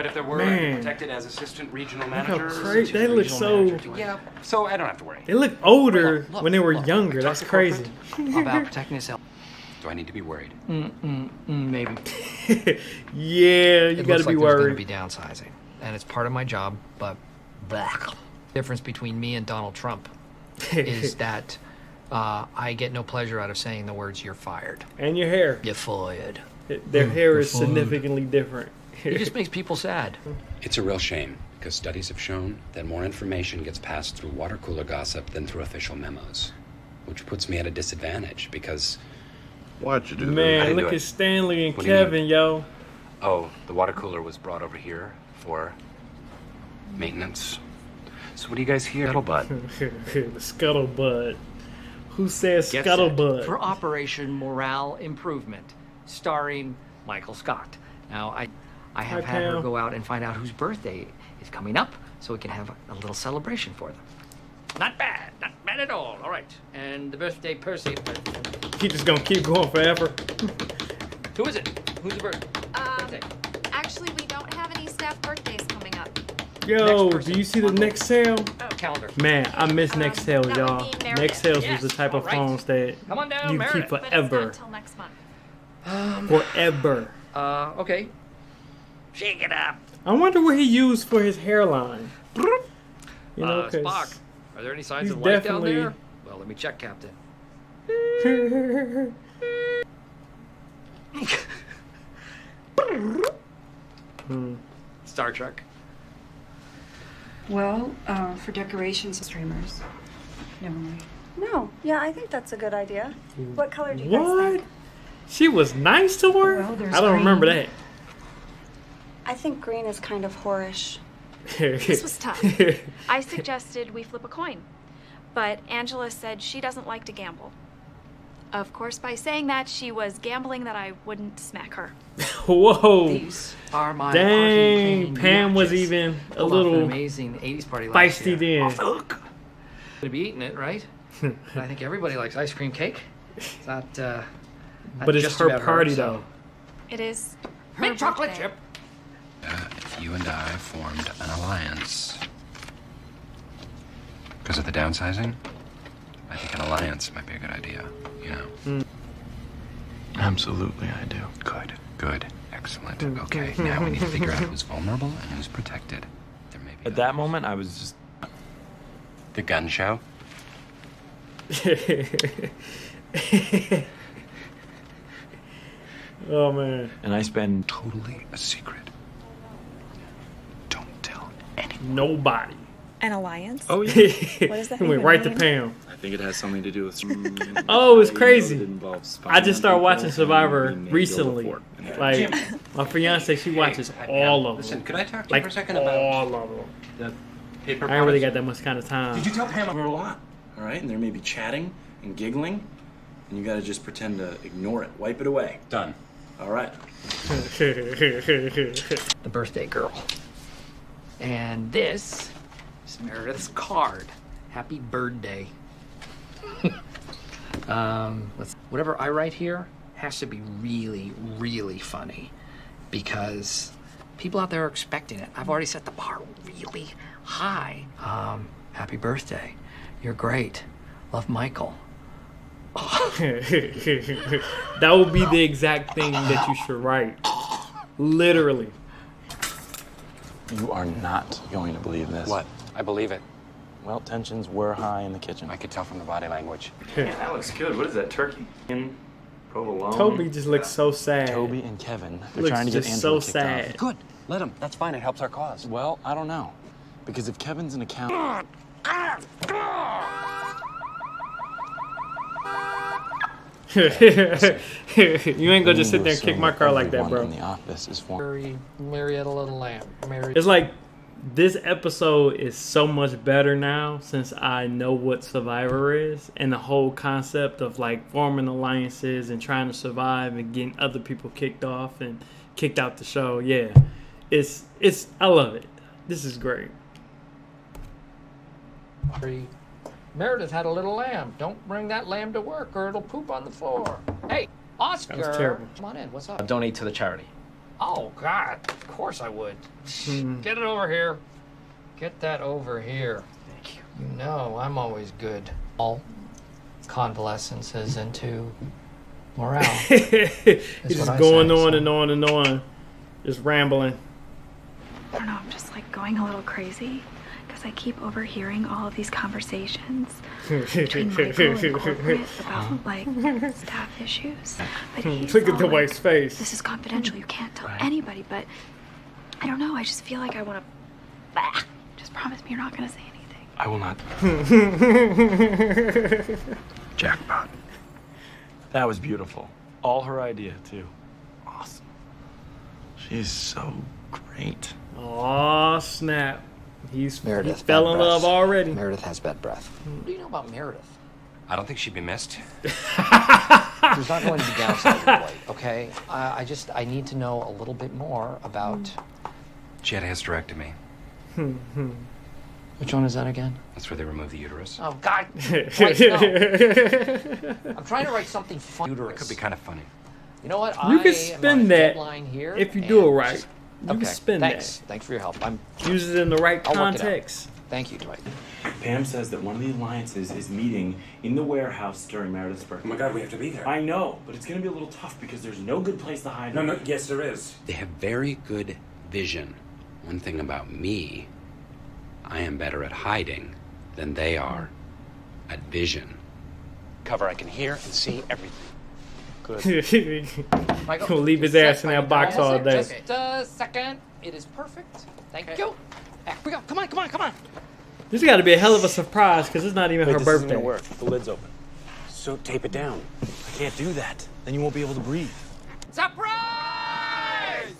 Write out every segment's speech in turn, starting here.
But if there were, I'd be Man. protected as assistant regional Look how manager. crazy. They look so. manager, Yeah, so I don't have to worry. They look older Look, when they were look, younger. That's crazy. about protecting yourself. Do I need to be worried? Mm, mm, mm, maybe. yeah, you it gotta looks be like there's worried. going to be downsizing, and it's part of my job. But blah. difference between me and Donald Trump is that uh, I get no pleasure out of saying the words "you're fired." and your hair. You're fired. Their hair is Profound. significantly different. It just makes people sad. It's a real shame because studies have shown that more information gets passed through water cooler gossip than through official memos, which puts me at a disadvantage because Why'd you do that? Man, didn't look it. at Stanley and What do you Kevin, yo. oh, the water cooler was brought over here for maintenance. So what do you guys hear? Scuttlebutt. the scuttlebutt. Who says Get set scuttlebutt? for Operation Morale Improvement, starring Michael Scott. Now, I, I have Hi, had her go out and find out whose birthday is coming up, so we can have a, a little celebration for them. Not bad, not bad at all. All right, and the birthday person. He just gonna keep going forever. Who is it? Who's the birthday? Um, birthday? actually, we don't have any staff birthdays coming up. Yo, do you see the next sale? Oh, calendar. Man, I miss Um, next sale, y'all. Next sales Yes, was the type of all right. phones that Come on down, you Meredith. keep But it's forever. not until next month. Forever. Uh, okay. Shake it up. I wonder what he used for his hairline. You know, uh, 'cause- Spock, are there any signs of life definitely- down there? Well, let me check, Captain. Hmm. Star Trek. Well, uh, for decorations, streamers. Never mind. No, yeah, I think that's a good idea. What color do you guys What? think? She was nice to her? Well, I don't remember green. I think green is kind of whorish. This was tough. I suggested we flip a coin, but Angela said she doesn't like to gamble. Of course, by saying that, she was gambling that I wouldn't smack her. Whoa. These are my Dang, party-planning Pam was even a Pulled off an little amazing 80s party last feisty year. then. Gonna be eating it, right? I think everybody likes ice cream cake. It's not, uh, not But it's just her about party, so- though. It is her Mint chocolate chip. If you and I formed an alliance because of the downsizing, I think an alliance might be a good idea. You know. Mm. Absolutely, I do. Good. Good. Excellent. Mm. Okay. Now we need to figure out who's vulnerable and who's protected. There may be At that moment, I was just the gun show. oh man, and I spend Totally a secret. Don't tell anyone. nobody. An alliance? Oh yeah. What does that He went even right to mean? Pam. I think it has something to do with. Oh, it's I know crazy. it I just started watching Survivor and we may build a recently. fort. Like my fiance, she watches all of Listen, them. could I talk to you for a second about all of them. the paper? I ain't really got that much kind of time. Did you tell Pam over a lot? All right, and there may be chatting and giggling, and you gotta just pretend to ignore it, wipe it away. Done. All right. the birthday girl. And this is Meredith's card. Happy birthday. um, whatever I write here has to be really, really funny because people out there are expecting it. I've already set the bar really high. Um, happy birthday. You're great. Love Michael. that would be the exact thing that you should write. Literally. You are not going to believe this. What? I believe it. Well, tensions were high in the kitchen. I could tell from the body language. Yeah, that looks good. What is that? Turkey? In provolone. Toby just looks so sad. Toby and Kevin. They're Looks trying to get just so Angela kicked sad. off. Good. Let him. That's fine. It helps our cause. Well, I don't know, because if Kevin's an account. You ain't gonna just sit there and kick my car like that, bro. In the office is for. Mary, Marietta Little Lamb. Mary. It's like this episode is so much better now since I know what Survivor is and the whole concept of like forming alliances and trying to survive and getting other people kicked off and kicked out the show. Yeah, it's it's I love it. This is great. Mary. Meredith had a little lamb. Don't bring that lamb to work or it'll poop on the floor. Hey, Oscar. terrible. Come on in. What's up? Donate to the charity. Oh God, of course I would. Hmm. Get it over here. Get that over here. Thank you. You know I'm always good. All convalescences into morale. He's just going say, on so. and on and on, just rambling. I don't know, I'm just like going a little crazy because I keep overhearing all of these conversations between Michael and corporate about like staff issues. But hmm. he's Look at all the like, wife's face. This is confidential. You can't tell anybody. But I don't know. I just feel like I want to. Just promise me you're not going to say anything. I will not. Jackpot. That was beautiful. All her idea, too. Awesome. She's so great. Aw, snap. He's Meredith. he fell in breath. love already. Meredith has bad breath. What do you know about Meredith? I don't think she'd be missed. She's not going to be downsizing Blake, okay? I, I just, I need to know a little bit more about. She had a hysterectomy. Hmm. Which one is that again? That's where they remove the uterus. Oh, God. Christ, no. I'm trying to write something fun. It could be kind of funny. You know what? You I can am spin that deadline here, if you do it right. Just- You okay. can spin Thanks. that. Thanks for your help. I'm. Use it in the right I'll work it out. context. Thank you, Dwight. Pam says that one of the alliances is meeting in the warehouse during Meredith's birthday. Oh my god, we have to be there. I know, but it's gonna be a little tough because there's no good place to hide. No, no, yes, there is. They have very good vision. One thing about me, I am better at hiding than they are at vision. Cover, I can hear and see everything. Michael, Gonna leave his ass in that box all day. Just a second. It is perfect. Thank you. Here we go. Come on, come on, come on. This got to be a hell of a surprise because it's not even Wait, her this isn't gonna work. The lid's open. So tape it down. I can't do that. Then you won't be able to breathe. Surprise!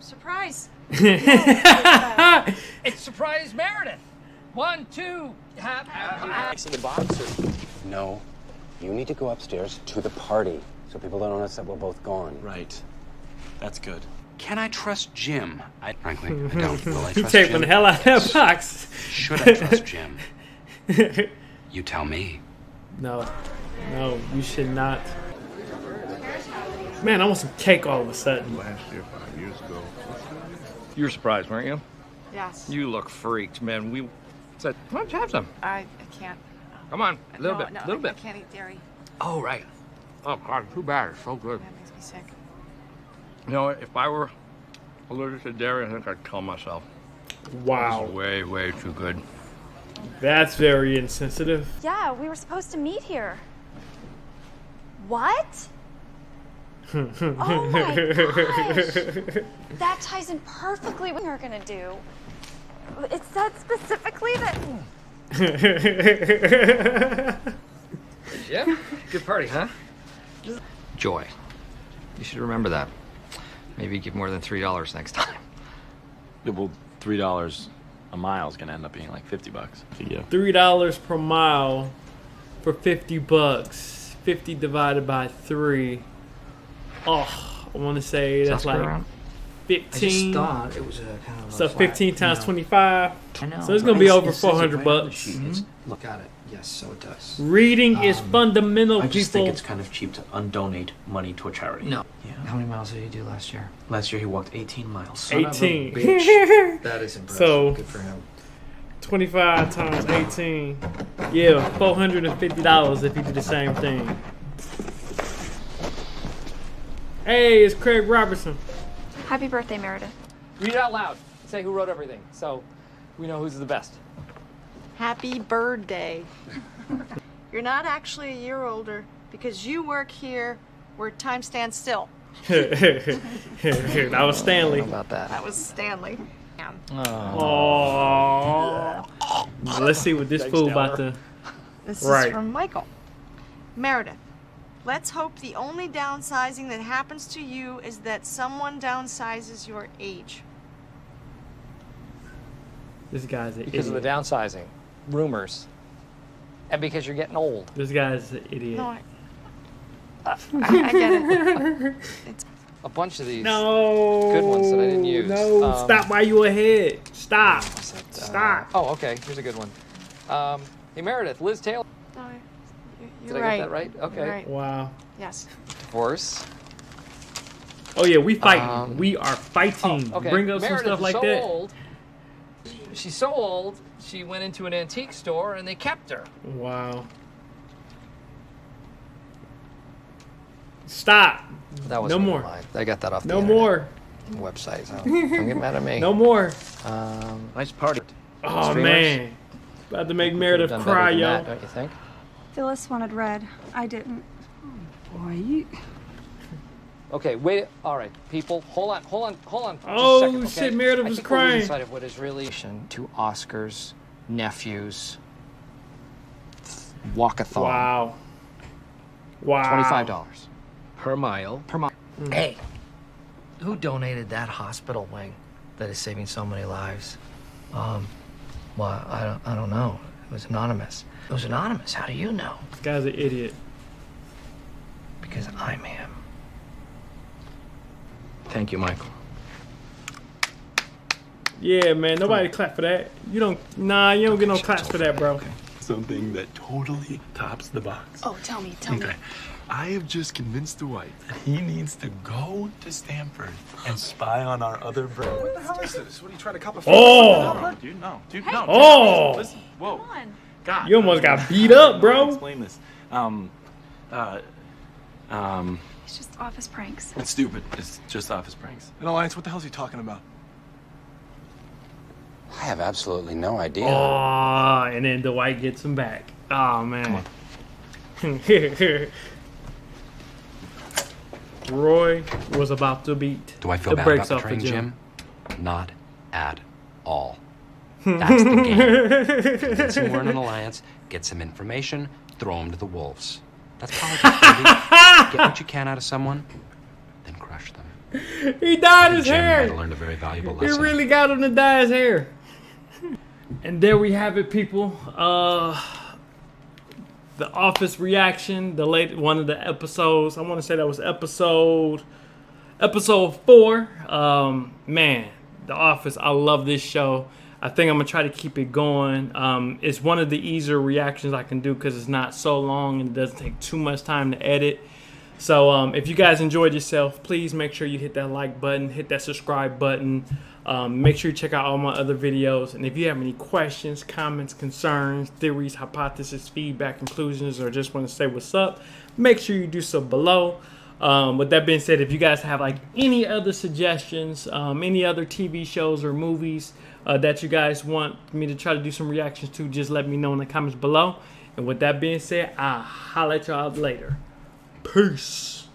Surprise. it's surprise Meredith. One, two, have, have, So the box or... No, you need to go upstairs to the party so people don't notice that we're both gone. Right. That's good. Can I trust Jim? I frankly I don't. Will I He trust Jim? the hell out of that box. Should I trust Jim? You tell me. No, no, you should not. Man, I want some cake all of a sudden. Last year, five years ago. You were surprised, weren't you? Yes. You look freaked, man. We said, why don't you have some? I, I can't. Come on, a little no, bit, no, little I, bit. I can't eat dairy. Oh, right. Oh, God, too bad. It's so good. That makes me sick. You know, if I were allergic to dairy, I think I'd kill myself. Wow, way, way too good. that's very insensitive. Yeah, we were supposed to meet here. What? Oh my gosh. That ties in perfectly with what we're gonna do. It said specifically that. Yeah, good party, huh? Joy. You should remember that. Maybe give more than three dollars next time. Yeah, well, three dollars a mile is gonna end up being like fifty bucks to you. Three dollars per mile for fifty bucks. Fifty divided by three. Oh, I want to say that's Sounds like around. I just fifteen. thought it was a kind of a So flat, fifteen you times know. twenty-five. I know, So it's gonna be over it says it four hundred right on the bucks. sheet. It's- Look at it. Yes, so it does. Reading is Um, fundamental, I just people. think it's kind of cheap to undonate money to a charity. No. Yeah. How many miles did he do last year? Last year he walked 18 miles. Son of a 18. bitch. That is impressive. So- Good for him. 25 times 18. Yeah, $450 if he did the same thing. Hey, it's Craig Robertson. Happy birthday, Meredith. Read it out loud. Say who wrote everything, so we know who's the best. Happy birthday. You're not actually a year older because you work here where time stands still. that was Stanley. How about that? That was Stanley. Aww. Let's see what this Thanks, fool about to. This Right. is from Michael. Meredith, let's hope the only downsizing that happens to you is that someone downsizes your age. This guy's an Because idiot. of the downsizing, rumors, and because you're getting old. This guy's an idiot. No, I, I, I get it. It's A bunch of these. No. Good ones that I didn't use. No, Um, stop while you ahead. Stop. what's that, uh, Stop. Oh, okay. Here's a good one. Um, hey, Meredith, Liz Taylor. no, you- you're Did I right. get that right? Okay. right. Wow. Yes. Divorce. Oh yeah, we fighting. Um, we are fighting. Okay. Bring up some Meredith stuff is like so that. Old, she's so old. She went into an antique store and they kept her. Wow. Stop. That was no more. I got that off the No internet more. website. So don't get mad at me. No more. Um, nice party. Oh Streamers? man. About to make Could've Meredith done cry, than yo. that, don't you think? Phyllis wanted red. I didn't. Boy, you. Okay, wait. All right, people, hold on, hold on, hold on. just a Oh, second, okay? shit, Meredith I was think we're losing crying. sight of what is really to Oscar's nephews. Walkathon. Wow. Wow. Twenty-five dollars per mile. Per mile. Hey, who donated that hospital wing that is saving so many lives? Um, well, I don't, I don't know. It was anonymous. It was anonymous. How do you know? This guy's an idiot. Because I'm him. Thank you, Michael. Yeah, man. Nobody clap for that. You don't. Nah, you don't get no claps for that, bro. Something that totally tops the box. Oh, tell me, tell me. Okay. I have just convinced Dwight that he needs to go to Stamford and spy on our other bro. What the hell is this? What are you trying to cop a Oh! No, no, dude, no. Dude, no. Oh! Listen, listen. Whoa. God. You almost got beat up, bro. Explain this. Um, uh, um, It's just office pranks. it's stupid. It's just office pranks. And Alliance, what the hell is he talking about? I have absolutely no idea. Oh, and then Dwight gets him back. Oh man. Roy was about to beat. Do I feel the bad brakes about off betraying of Jim? Not at all. That's the game. Convince him we're in an alliance, get some information, throw him to the wolves. That's politics, baby. Get what you can out of someone, then crush them. He dyed his Jim hair. learned a very valuable He really got him to dye his hair. And there we have it, people. Uh, the Office reaction, the late one of the episodes. I want to say that was episode episode four. Um, man, The Office. I love this show. I think I'm gonna try to keep it going. Um, it's one of the easier reactions I can do because it's not so long and it doesn't take too much time to edit. So um, if you guys enjoyed yourself, please make sure you hit that like button, hit that subscribe button. Um, make sure you check out all my other videos. And if you have any questions, comments, concerns, theories, hypotheses, feedback, conclusions, or just want to say what's up, make sure you do so below. Um, with that being said, if you guys have like any other suggestions, um, any other TV shows or movies uh, that you guys want me to try to do some reactions to, just let me know in the comments below. And with that being said, I'll holla at y'all later. Peace.